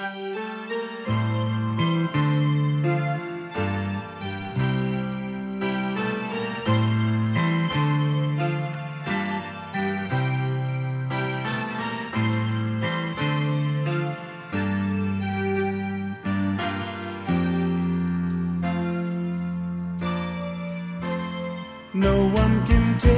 No one can tell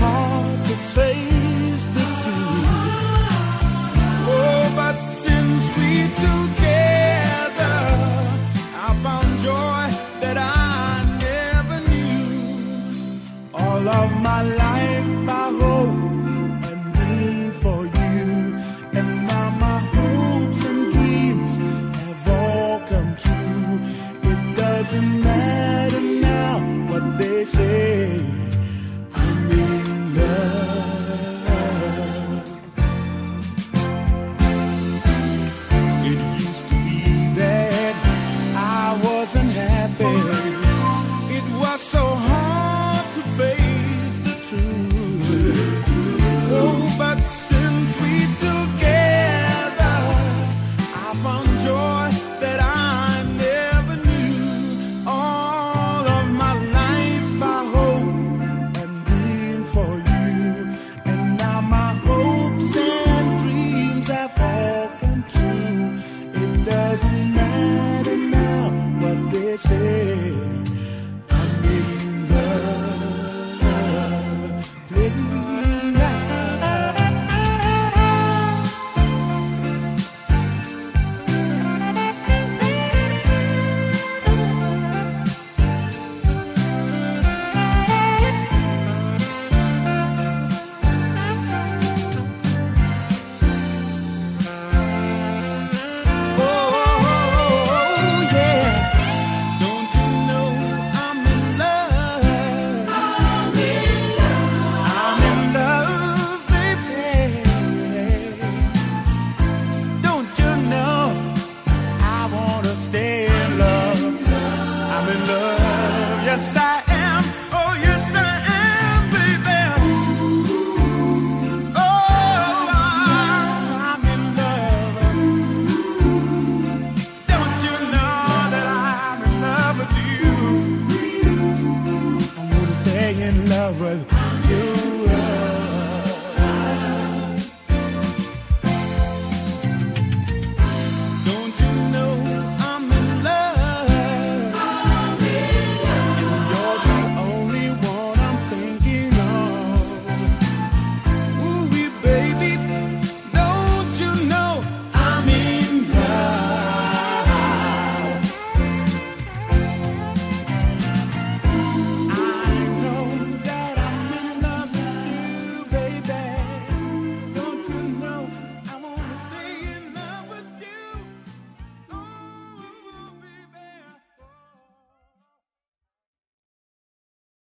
all of my life. love. Yes, I.